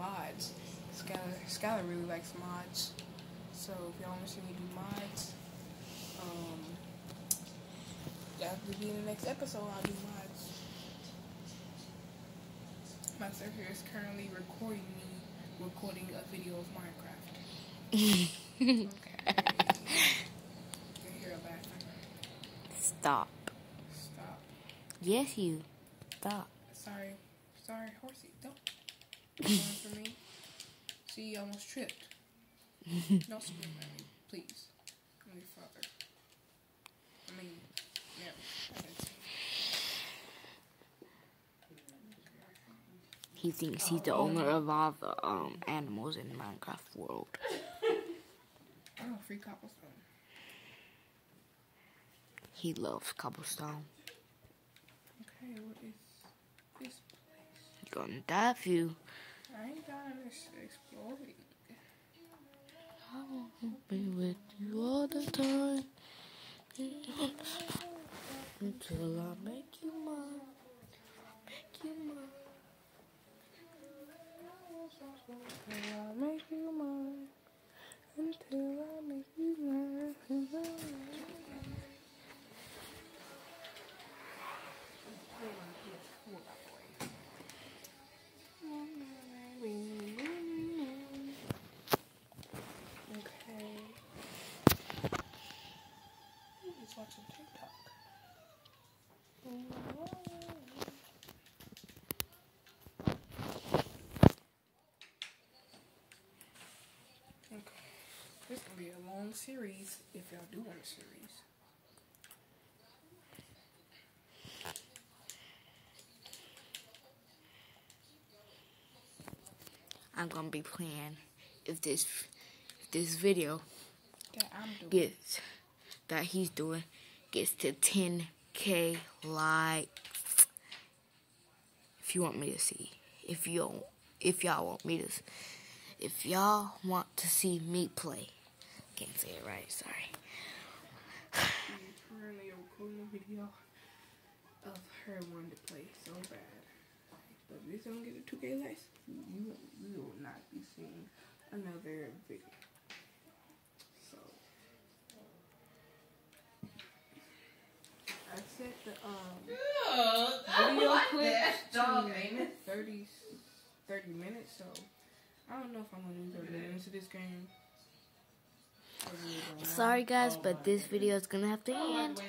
mods. Skylar, Skylar really likes mods. So if y'all want to see me do mods, um, that be in the next episode. I'll do mods. My sir is currently recording me, recording a video of Minecraft. okay. You hear. Stop. Stop. Yes, you. Stop. Sorry. Sorry, horsey. Don't. Come for me. See, you almost tripped. Don't scream at me, please. I'm your father. I mean, yeah. I didn't say- He thinks he's the owner of all the um animals in the Minecraft world. Oh, free cobblestone. He loves cobblestone. Okay, what is this place? You're gonna die if you. I ain't done exploring. I wanna be with you all the time. Until I make you mine. Make you mine. Until I make you mine. Until I make you mine. Okay. He's watching TikTok. Okay. This gonna be a long series if y'all do want a series. I'm gonna be playing if this if this video That I'm doing. gets that he's doing gets to 10k likes. If you want me to see, if you if y'all want me to, if y'all want to see me play, can't say it right. Sorry. She's currently recording a video of her wanting to play so bad. But if this don't get a 2K likes, you, you will not be seeing another video. So, I set the um, video clips to 30, 30 minutes, so I don't know if I'm going to do 30 minutes of this game. I really. Sorry guys, but this video is gonna have to end.